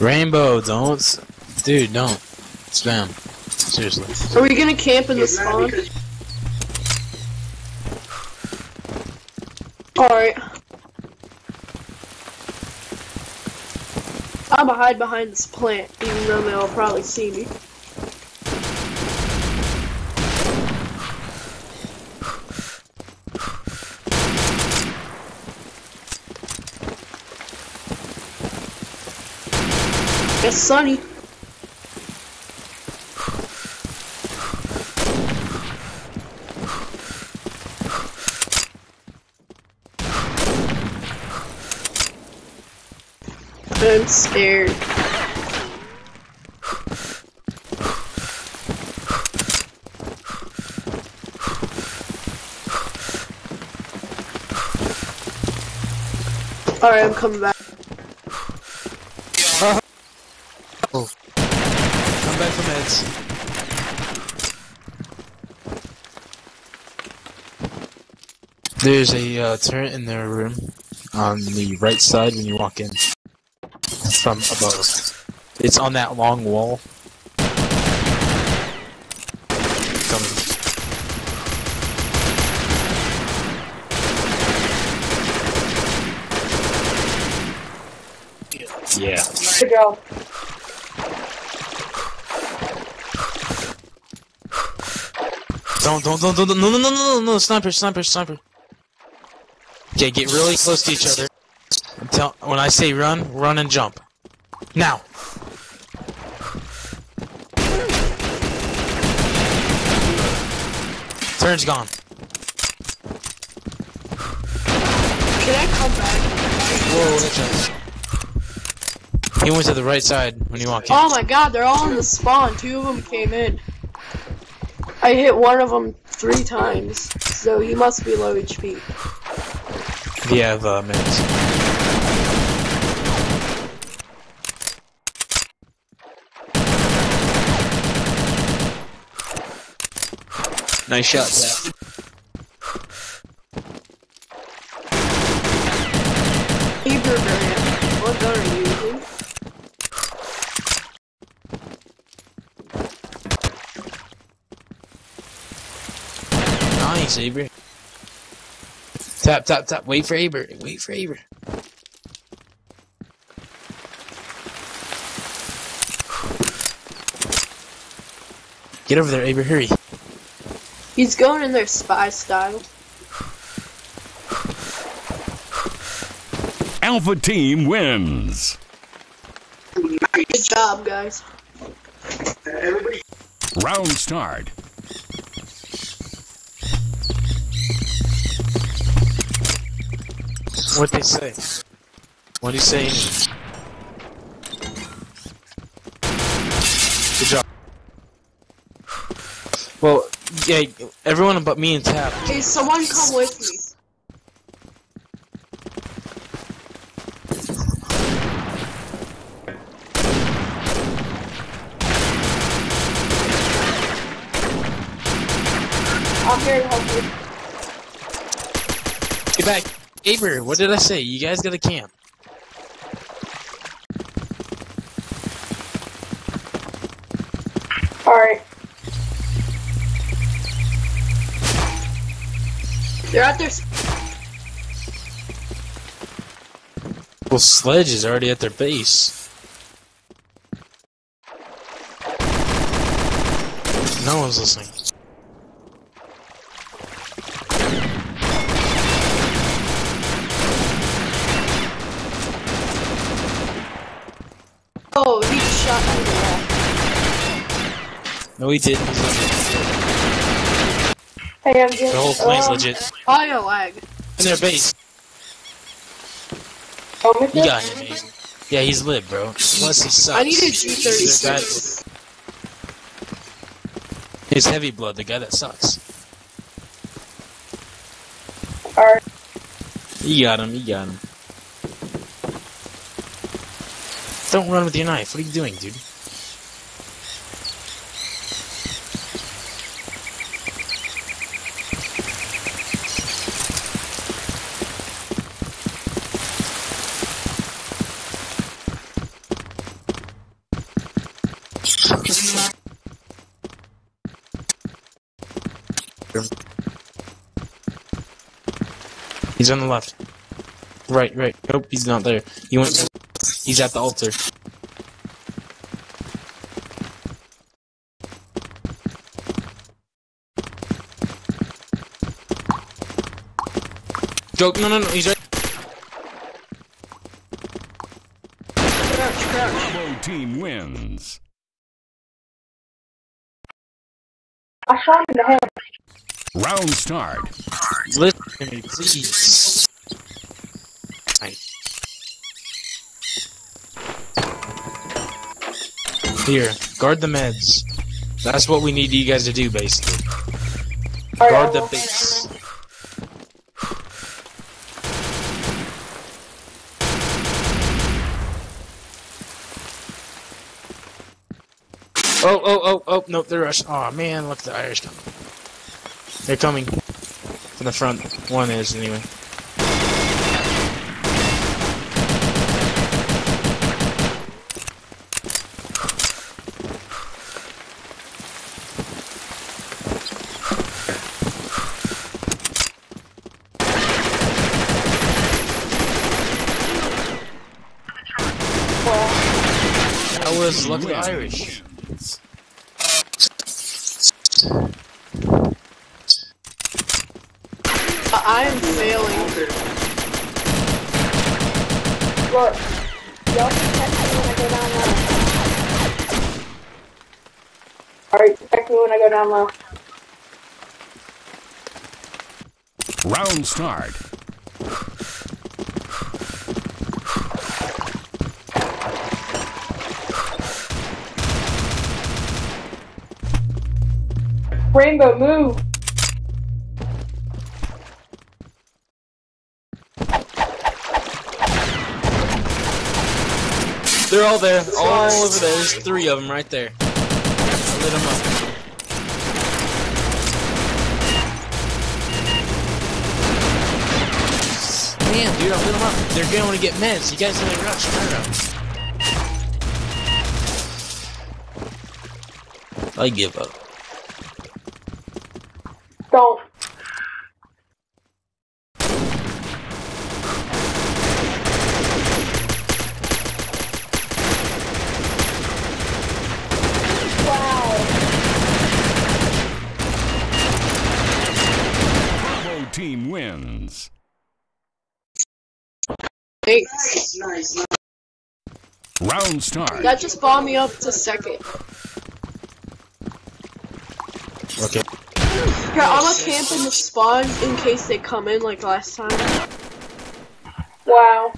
Rainbow, don't. Dude, don't. Spam. Seriously. Are we gonna camp in the spawn? Alright. I'm gonna hide behind this plant, even though they'll probably see me. It's sunny. I'm scared. Alright, I'm coming back. Come back from meds. There's a uh, turret in their room on the right side when you walk in. From above. It's on that long wall. Coming. Yeah. Good job. Don't, don't, don't, don't, don't, no, no, no, no, no, no, sniper, sniper, sniper. Okay, get really close to each other. Until, when I say run, run and jump. Now. Turn's gone. Can I come back? Whoa, He went to the right side when you walk in. Oh my god, they're all in the spawn. Two of them came in. I hit one of them three times, so he must be low HP. We have uh, minutes. Nice shot, Zach. Abraham, what gun are you using? Nice, Aber. Tap, tap, tap. Wait for Aber. Wait for Aber. Get over there, Aber. Hurry. He's going in there spy style. Alpha Team wins. Good job, guys. Round start. What'd they say? What'd he say? Good job. Well, yeah, everyone but me and Tap. Hey, someone come with me. I'm here to help you. Get back. Aber, what did I say? You guys got to camp. Alright. They're at their. Well, Sledge is already at their base. No one's listening. Oh, he just shot through the wall. No, he didn't. Hey, I'm getting. The whole plane's legit. Oh, yeah, lag. In their base. Oh, my You got him, Aiden. Yeah, he's lit, bro. Plus, he sucks. I need a He's the guy- G36. He's heavy blood, the guy that sucks. Alright. You got him, you got him. Don't run with your knife. What are you doing, dude? He's on the left. Right, right. Nope, he's not there. He went. He's at the altar. Joke. No, no, no. He's right. Team wins. Shot in the head. Round start. Listen to me, please. Here, guard the meds. That's what we need you guys to do, basically. Guard the base. Oh, oh, oh, oh, nope, they're rushing. Oh man, look, at the Irish coming. They're coming. From the front. One is, anyway. That was Luck the Irish. I I am failing. Look, y'all can text me when I go down low. Alright, text me when I go down low. Round start. Rainbow, move! They're all there. All over there. There's three of them right there. I lit them up. Damn, dude, I lit them up. They're going to get meds. You guys only rush. Turn I give up. Don't. Wow. Bravo team wins. Thanks. Round start. That just bombed me up to second. Okay. Here, I'm gonna camp in the spawn in case they come in like last time. Wow.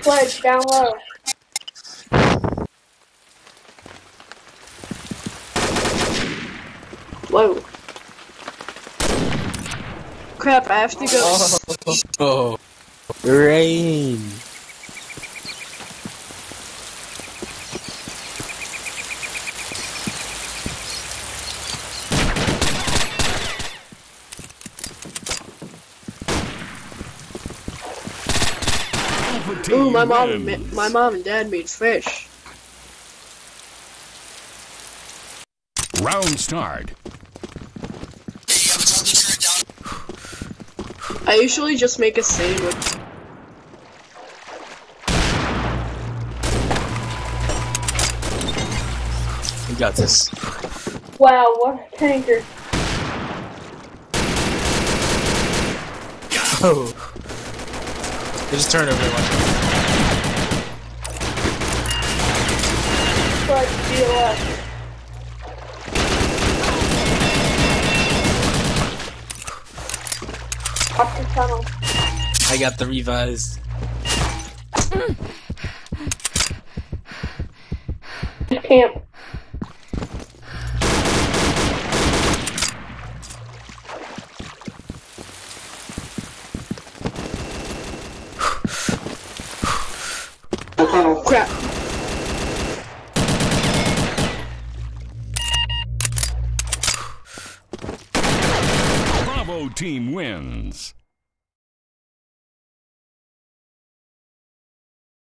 Pledge down low. Whoa. Crap, I have to go. Oh, rain. Bravo Ooh, my mom, my mom and dad made fish. Round start. I usually just make a sandwich. We got this. Wow, what a tanker. Oh. They just turned over there. Watch. But DLS. Watch the tunnel. I got the revised. Camp. Crap. Team wins.